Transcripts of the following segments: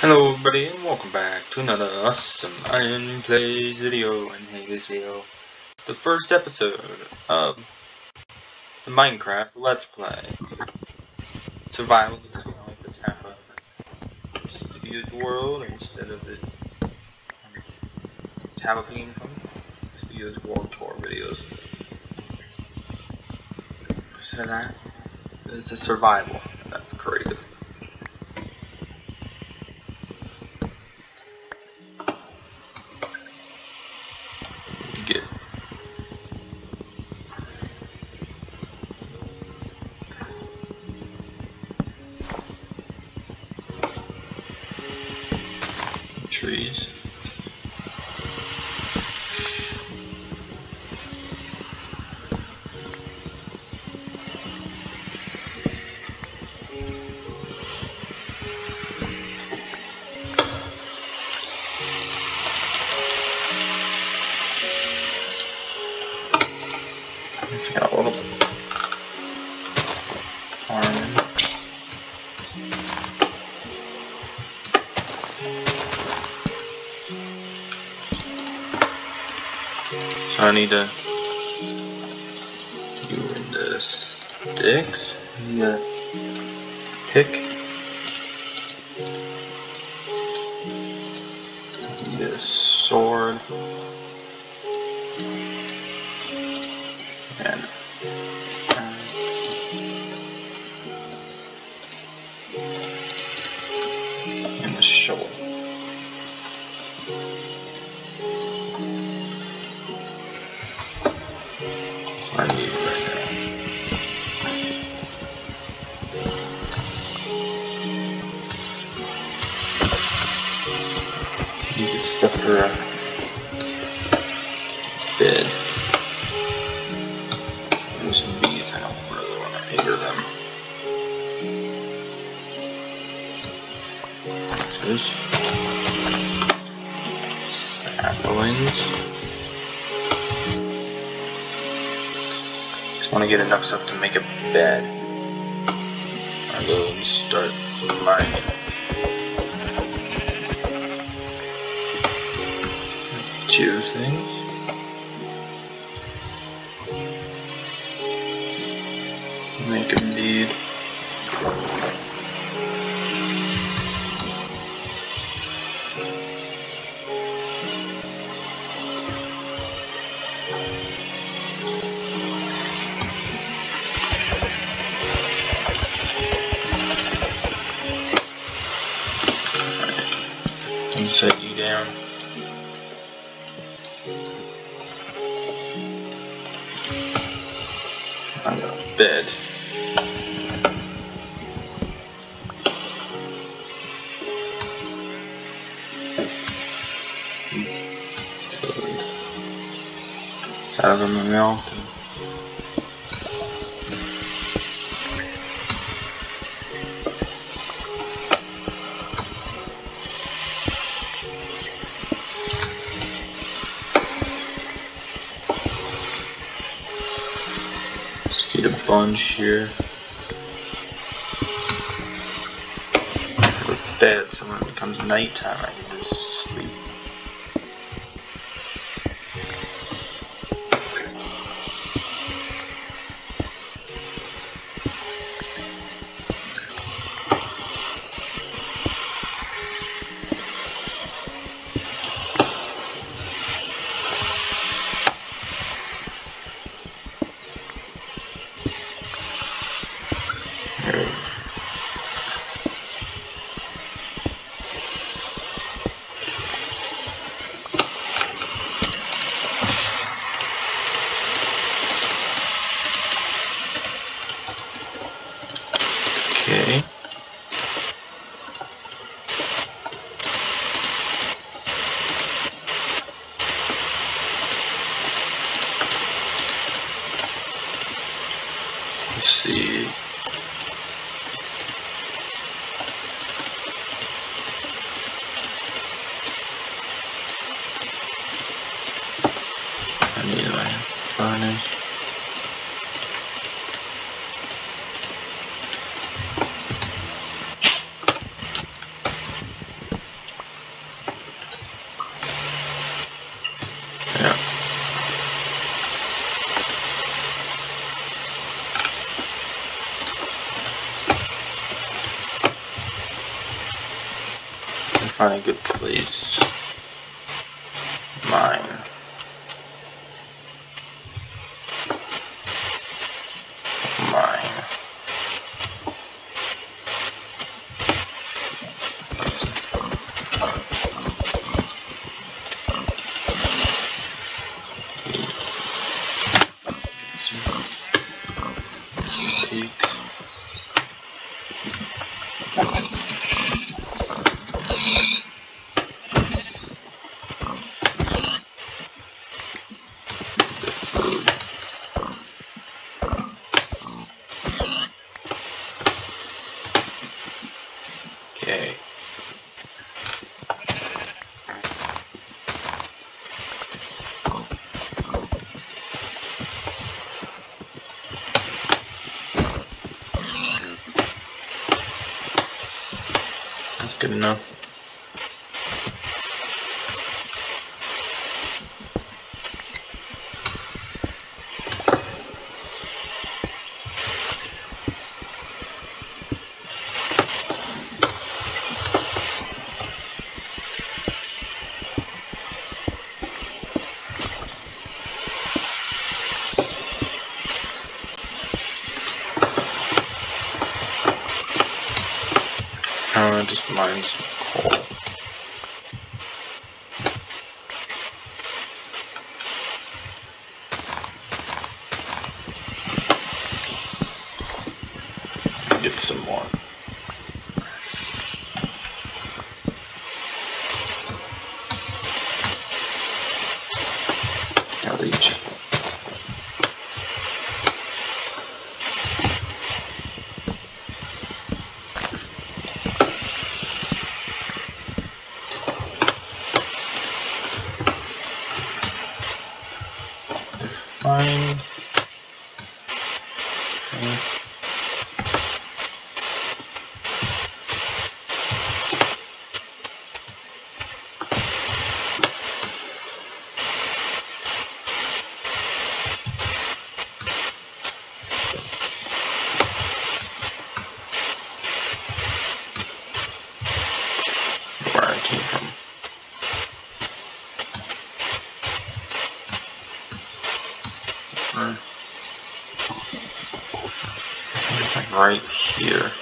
Hello everybody and welcome back to another awesome Iron Plays video and hey this video it's the first episode of the Minecraft Let's Play. Survival is you know, like the Tampa Studios world instead of the um, Tampa from Studios World Tour videos. Instead of that it's a survival that's creative trees. Need to do the sticks. A pick. Need a sword. Just want to get enough stuff to make a bed. Go and start mining. Two things. Make a bead. Got a bed. Out of my mouth. Bunch here. Bed so when it becomes nighttime I can just sleep. Here. find a good place. I'll Right. Here.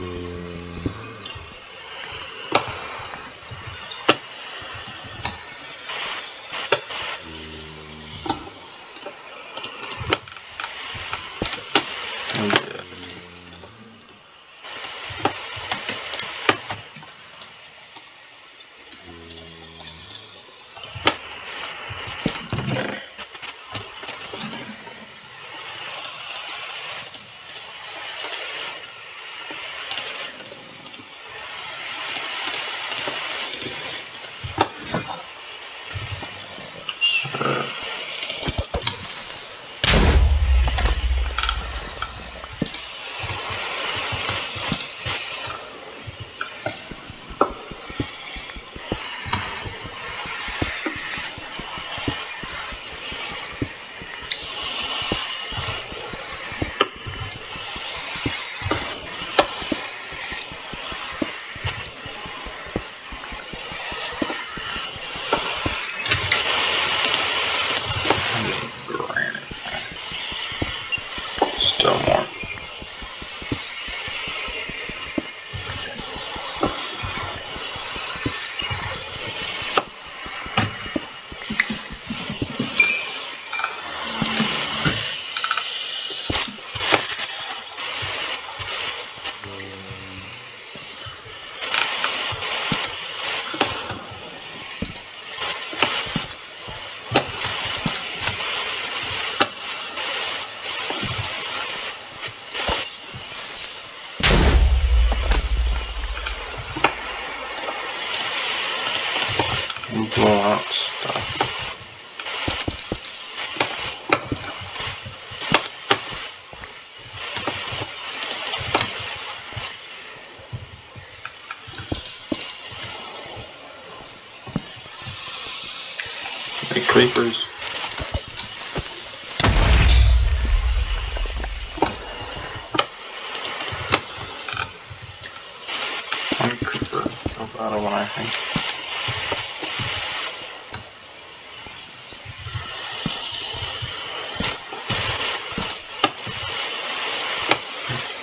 Blow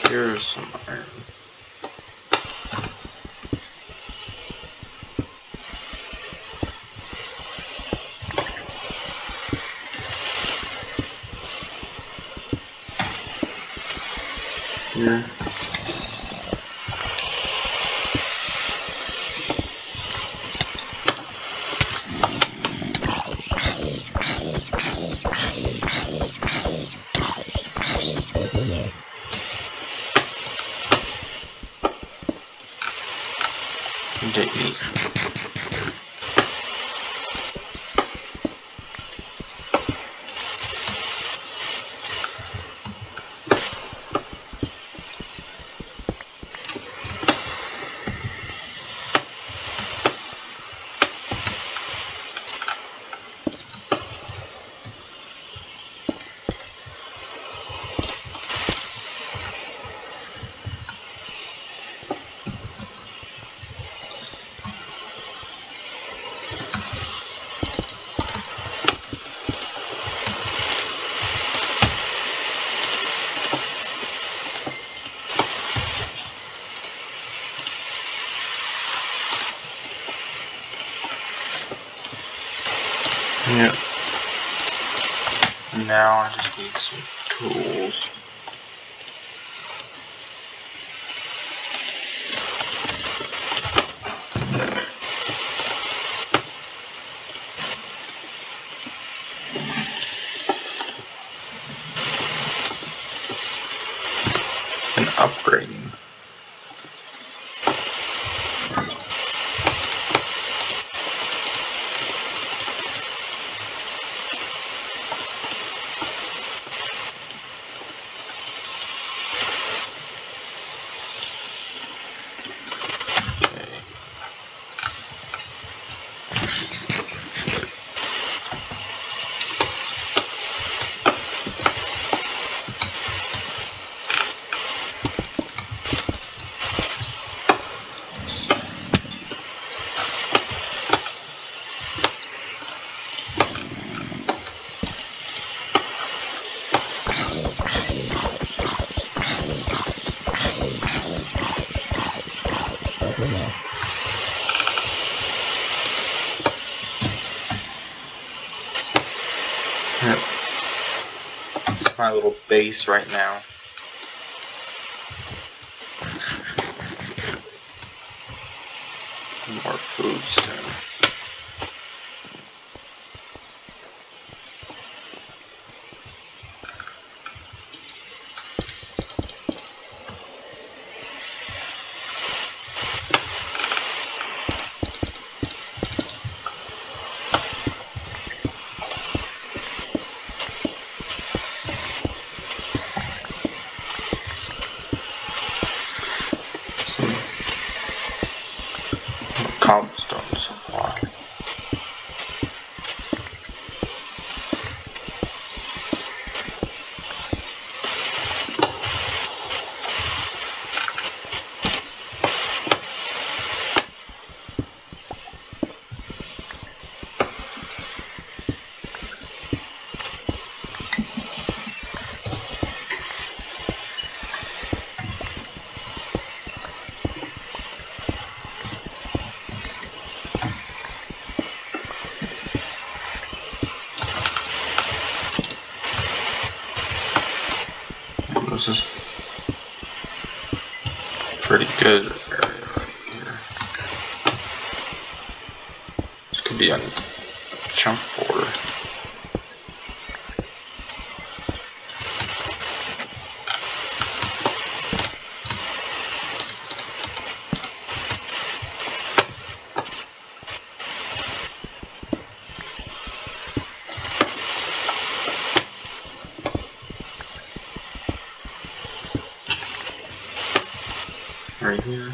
Here's some iron. Here. Now I just need some tools. Right now. This is pretty good area right here. This could be on chunk border. right here.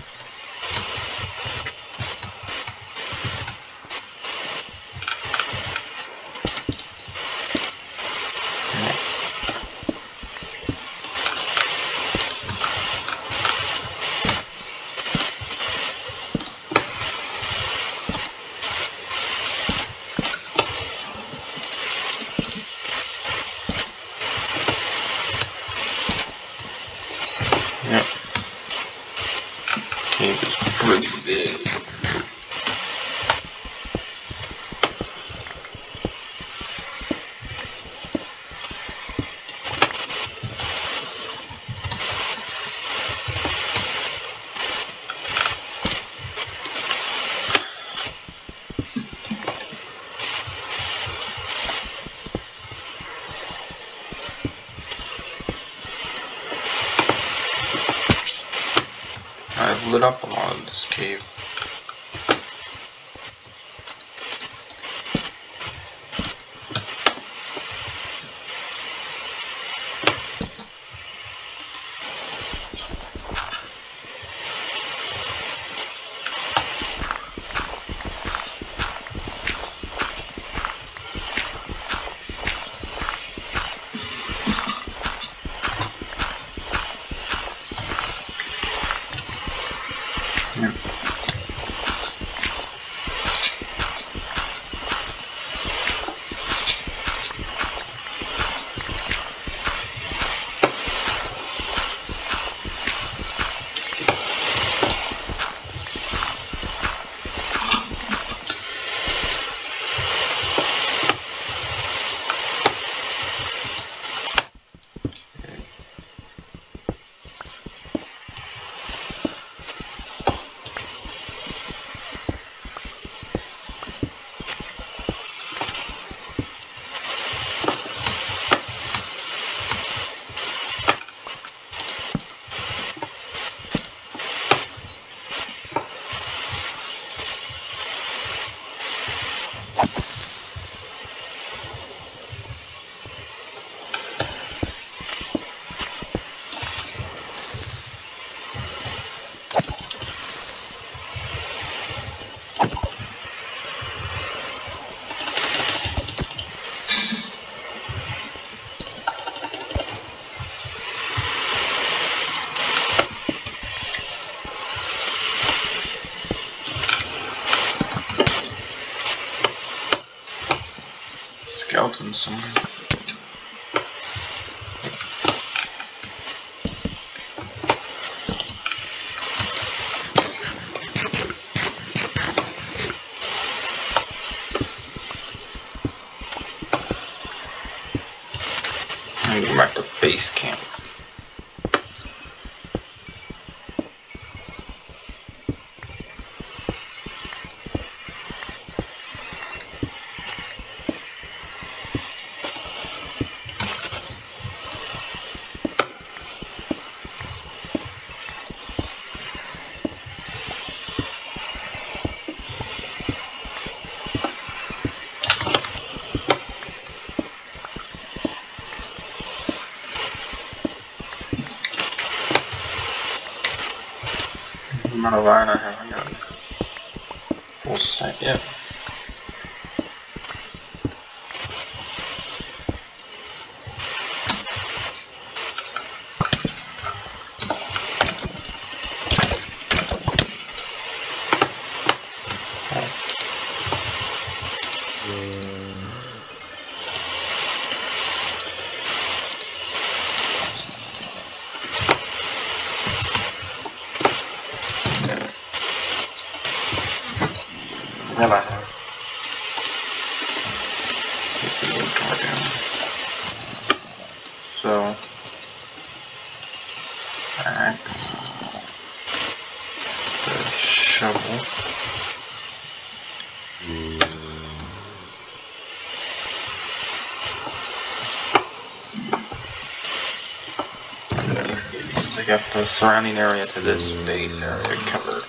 Yep. Cave is pretty big. I've lit up a lot this cave. Back to base camp. The amount of iron I have, I got full set yet. Yeah, I have. Get the wood tore down. So, axe, the shovel. I got the surrounding area to this base area covered.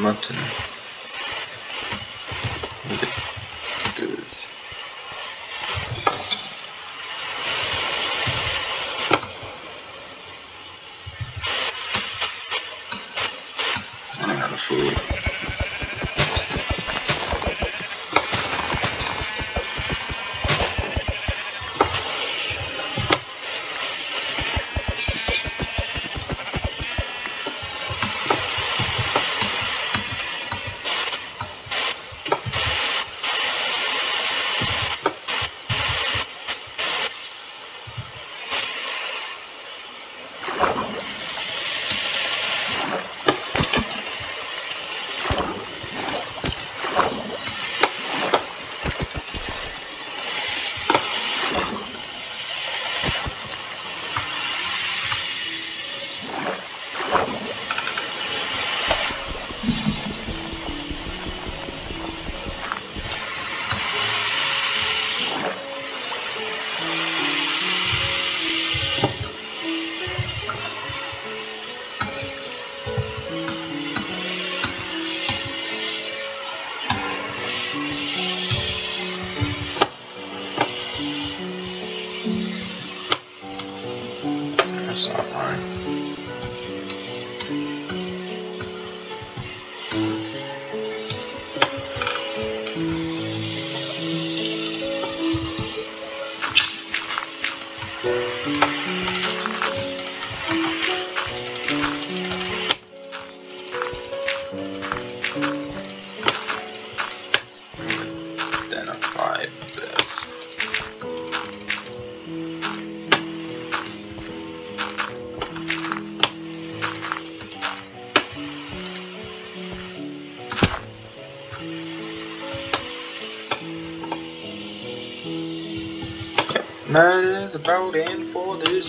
Maintenant.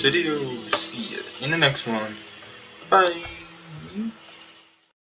Video. See you in the next one. Bye.